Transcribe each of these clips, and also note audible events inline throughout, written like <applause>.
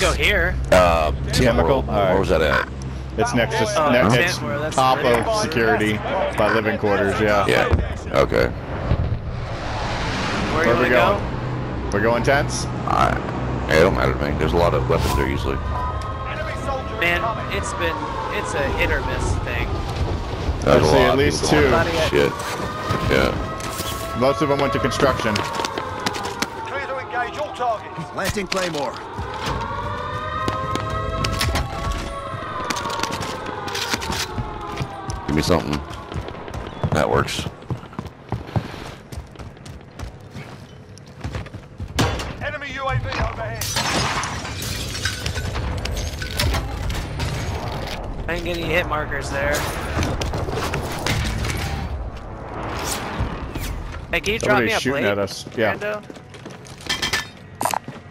Go here. Uh, Chemical? World. Alright. Where was that at? It's next to Oh, ne- tent it's top security. of security by living quarters. Yeah. Yeah. Okay. Where, Where you we wanna go? going? We're going tents. I, it don't matter to me. There's a lot of weapons there usually. Man, it's been it's a hit or miss thing. There's Let's a see, lot at least two. Shit. Yeah. Most of them went to construction. Clear to engage all targets. Planting Claymore. Give me something. That works. Enemy UAV overhead. I didn't get any hit markers there. Hey, can you drop me Somebody's a shooting plate? at us. Yeah. Brando?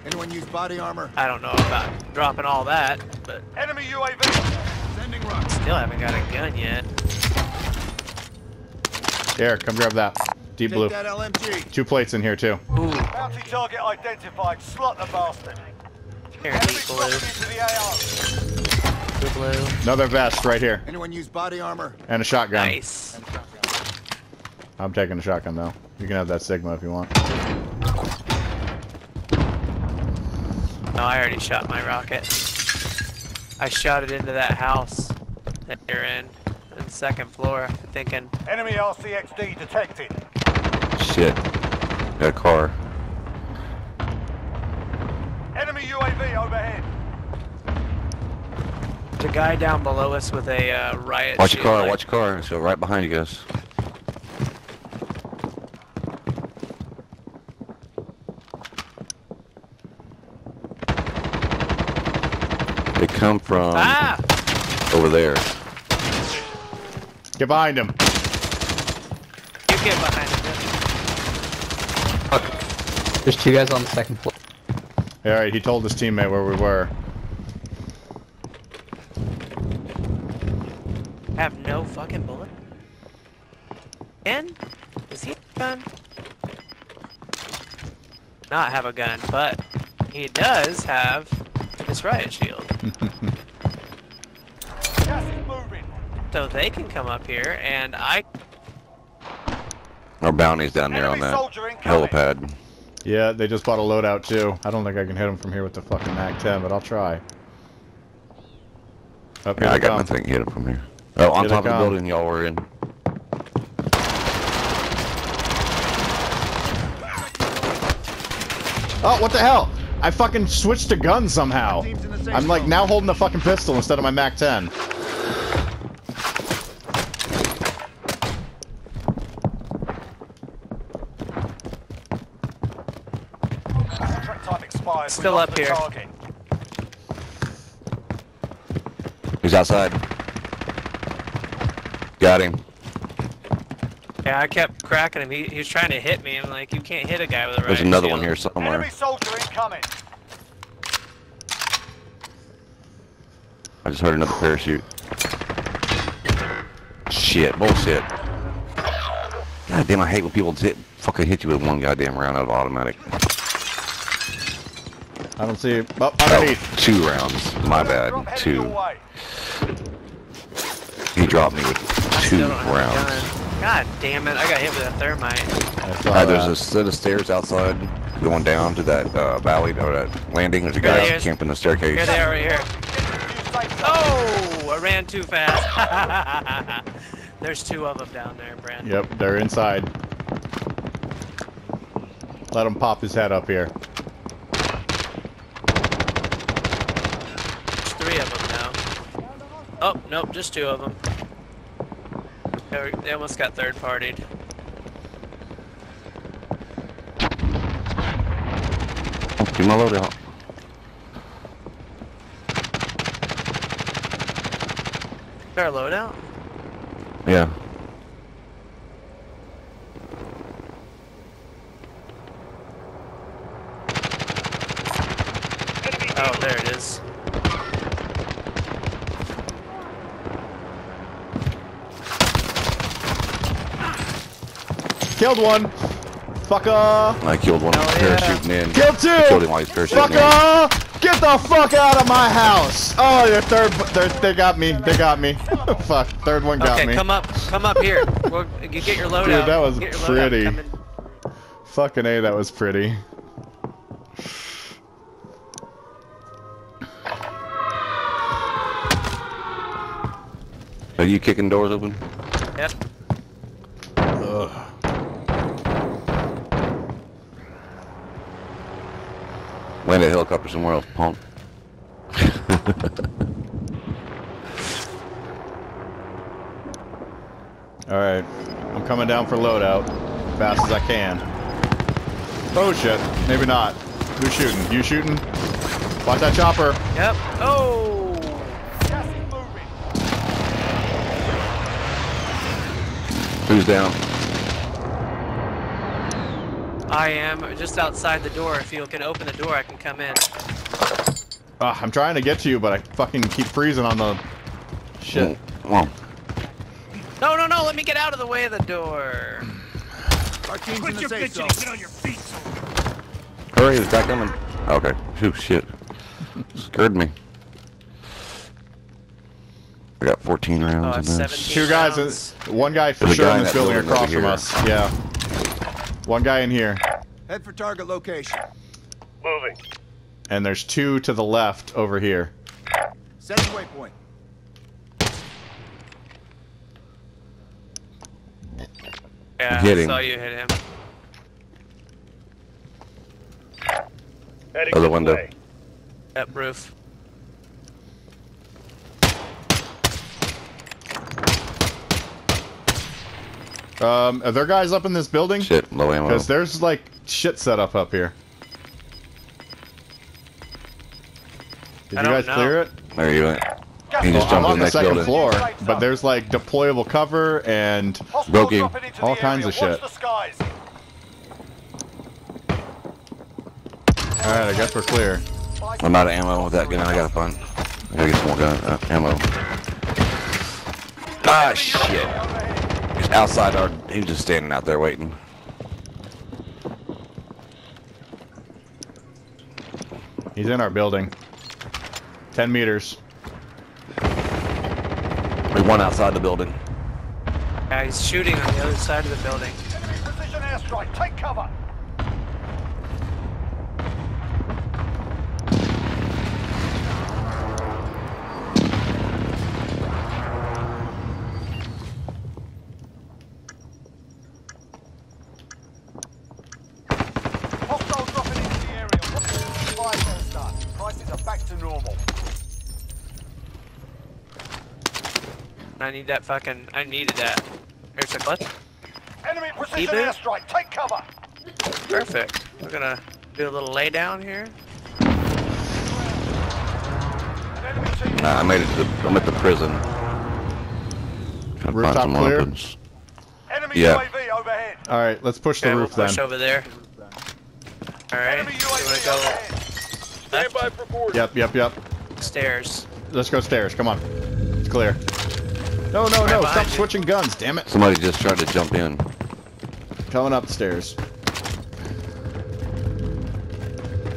Anyone use body armor? I don't know about dropping all that, but Enemy UAV. Sending rocks. still haven't got a gun yet. Here, come grab that. Deep Take blue. that LMG. Two plates in here too. Ooh, Bounty target identified. Slot the bastard. here, Enemy deep blue, dropping into the AO. blue, blue. Another vest right here. Anyone use body armor? And a shotgun. Nice. I'm taking a shotgun though. You can have that Sigma if you want. No, I already shot my rocket. I shot it into that house that you're in, in the second floor, thinking, Enemy RCXD detected. Shit. Got a car. Enemy UAV overhead. the guy down below us with a uh, riot Watch your car. like- Watch your car. It's right behind you guys. They come from Ah! over there. Get behind him. You get behind him. Fuck. There's two guys on the second floor. Alright, he told his teammate where we were. Have no fucking bullet. And does he have a gun? Not have a gun, but he does have his riot shield. So they can come up here and I Our bounty's down there on that helipad. Yeah, they just bought a loadout too. I don't think I can hit them from here with the fucking MAC-10, but I'll try. Oh, up Yeah, I got come. my thing hit them from here. Oh, on Here they top of the building y'all were in. Oh, what the hell? I fucking switched to gun somehow. Teams in the safe I'm like now holding the fucking pistol instead of my MAC-10. Time. Still up here. target. He's outside. Got him. yeah, I kept cracking him. He, he was trying to hit me. I'm like, you can't hit a guy with a riot There's another one here somewhere. Enemy soldier incoming. I just heard another parachute. Shit, bullshit. God damn, I hate when people fucking hit you with one goddamn round out of automatic. I don't see. Oh, Oh, underneath. two rounds. My bad. Two. He dropped me with two still don't have a rounds. God damn it! I got hit with a thermite. I Alright, there's a set of stairs outside going down to that uh, valley or that landing. There's a guy Here out camping the staircase. Here staircase. they are, right here. You safe zone. Oh, I ran too fast. <laughs> There's two of them down there, Brandon. Yep, they're inside. Let him pop his head up here. Three of them now. Oh, nope, just two of them. They almost got third partied. My load out. Is a loadout? Yeah. Oh, there it is. Killed one. Fucker. Uh. I killed one Hell yeah. parachuting in. Killed two. Killed him while he's parachuting in. Uh. Get the fuck out of my house! Oh, your third, they're, they got me. They got me. <laughs> fuck, third one got Okay, me. come up, come up here. <laughs> We'll, you get your loadout. Dude, that was Get your loadout, pretty. Fucking a, that was pretty. Are you kicking doors open? Yep. Land a helicopter somewhere else, punk. <laughs> All right, I'm coming down for loadout, fast as I can. Oh shit, maybe not. Who's shooting? You shooting? Watch that chopper. Yep. Oh. Gas is moving. Who's down? I am just outside the door. If you can open the door, I can come in. Ah, I'm trying to get to you, but I fucking keep freezing on the shit. Come. No, no, no! Let me get out of the way of the door. Our team's in the safe zone. Hurry, is back coming. Okay. Phew, shit. Scared me. I got 14 rounds Oh, I in this. Two guys, rounds. one guy for There's sure guy in in this building building across from us. Yeah. One guy in here, Head for target location. Moving. and there's two to the left over here. Setting waypoint. Yeah, Hit I saw you hit him. Heading Other window. way. Up roof. Um, are there guys up in this building? Shit, low ammo. Because there's like shit set up up here. Did I you guys know. clear it? There you went. Gas He is just I'm jumped on in the next second building. floor, but there's like deployable cover and Hostiles Broken. All kinds area. of shit. all right. I guess we're clear. I'm out of ammo with that gun. I gotta find. I gotta get some more gun uh, ammo. Ah, shit. He's outside our. He was just standing out there waiting. He's in our building. Ten meters. We one outside the building. Yeah, he's shooting on the other side of the building. Enemy precision airstrike. Take cover. I need that fucking. I needed that. Here's a clip. Enemy precision Keep it. airstrike. Take cover. Perfect. We're gonna do a little lay down here. An enemy team Nah, I made it to the. I'm at the prison. Trying to Rooftop find some clear? weapons. Enemy Yeah. UAV overhead. All right, let's push the Okay, we'll roof then. push over there. All right. Enemy You wanna go overhead. Stand by for board. Yep, yep, yep. stairs? Let's go stairs. Come on. It's clear. No, no, no! Stop you. switching guns. Damn it! Somebody just tried to jump in. Coming up the stairs.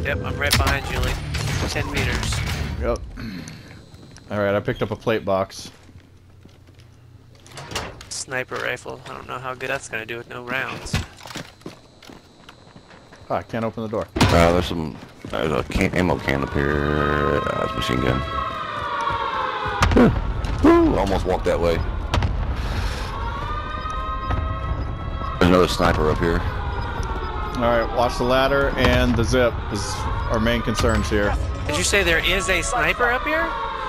Yep, I'm right behind you, like 10 meters. Yep. All right, I picked up a plate box. Sniper rifle. I don't know how good that's gonna do with no rounds. Oh, I can't open the door. Uh, there's some. There's a can, ammo can up here. Uh, machine gun. Whew. Whew, almost walked that way. There's another sniper up here. All right, watch the ladder and the zip is our main concerns here. Did you say there is a sniper up here?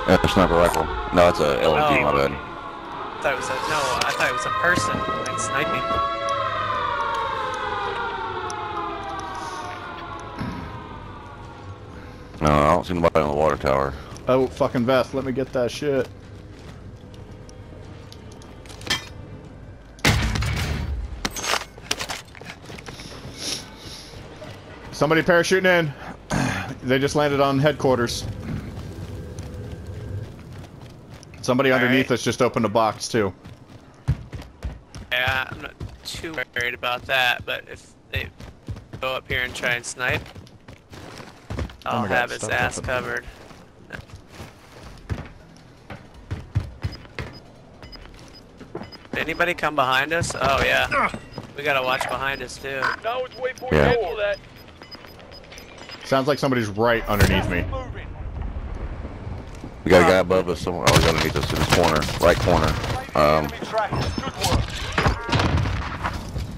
Uh, a sniper rifle. No, it's a LMG, Oh. my bad. I thought it was a no. I thought it was a person like sniping. No, I don't see nobody on the water tower. Oh, fucking vest. Let me get that shit. Somebody parachuting in. <clears throat> They just landed on headquarters. Somebody All underneath right. us just opened a box too. Yeah, I'm not too worried about that. But if they go up here and try and snipe, oh I'll my God, have his stop, ass stop, stop. covered. Anybody come behind us? Oh yeah. We gotta watch behind us too. Now it's waypoint Yeah. cancel that. Sounds like somebody's right underneath me. We got a guy above us somewhere. Oh, we got underneath us in this corner, right corner. Um, Enemy trackers. Good work.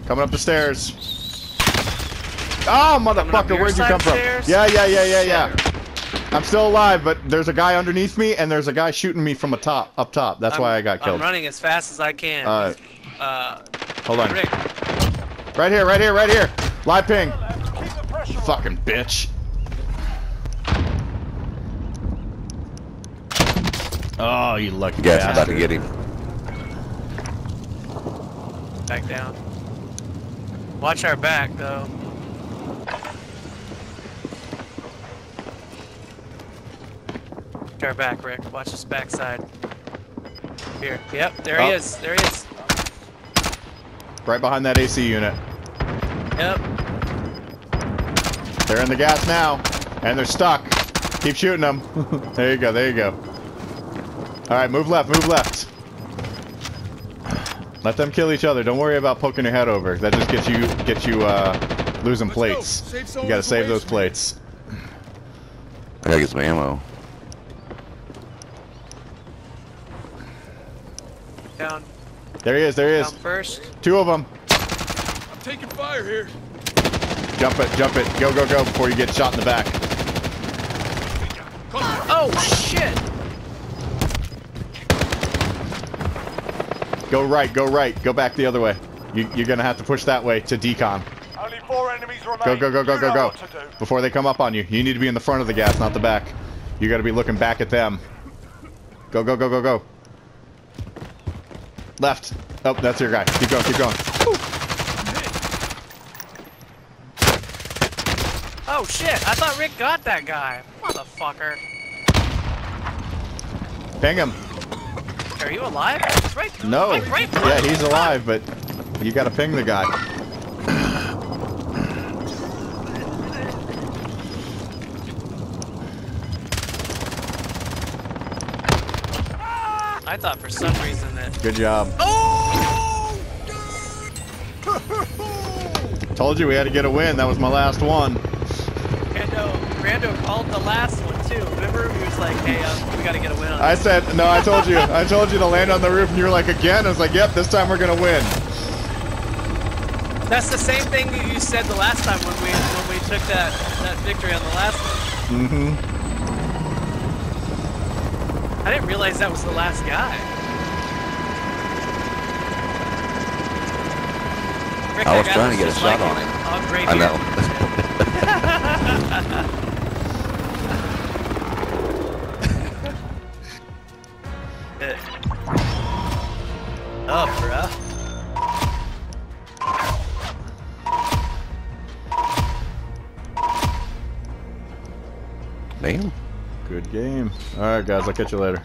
Coming up the stairs. Oh, motherfucker, where'd you side come from? Yeah, yeah, yeah, yeah, yeah. I'm still alive, but there's a guy underneath me, and there's a guy shooting me from a top, up top. That's I'm- why I got killed. I'm running as fast as I can. Uh, Uh, hold on. Rick, Right here, right here, right here. Live ping. Keep the pressure on. Fucking bitch. Oh, you lucky gas is about to get him. back down. Watch our back though. Watch our back, Rick. Watch his backside. Here. Yep, there he Oh. is. There he is. Right behind that AC unit. Yep. They're in the gas now, and they're stuck. Keep shooting them. <laughs> there you go, there you go. All right, move left, move left. Let them kill each other. Don't worry about poking your head over. That just gets you gets you uh, losing plates. Save some You gotta save waste those plates. I gotta get some ammo. Down. There he is, there he Down is. first. Two of them. I'm taking fire here. Jump it, jump it. Go, go, go before you get shot in the back. Oh shit! Go right, go right. Go back the other way. You, you're gonna have to push that way to decon. Only four enemies remain. Go, go, go, go, You go, go. what to do. Before they come up on you. You need to be in the front of the gas, not the back. You gotta be looking back at them. Go, go, go, go, go. Left. Oh, that's your guy. Keep going, keep going. Oh shit! I thought Rick got that guy. Motherfucker. Ping him. Are you alive? Right. No. Like, right Yeah, he's alive, but you gotta ping the guy. I thought for some reason that. Good job. Oh! Told you we had to get a win. That was my last one. Rando, Rando called the last one too. Remember? He was like, "Hey, um, we gotta get a win on I this." said, no, I told you. I told you to land on the roof, and you were like, again? I was like, yep, this time we're gonna win. That's the same thing that you said the last time when we when we took that that victory on the last one. Mm-hmm. I didn't realize that was the last guy. Rick, I was that trying to get a shot like on him. I know. <laughs> <laughs> <laughs> Damn. Good game. All right, guys, I'll catch you later.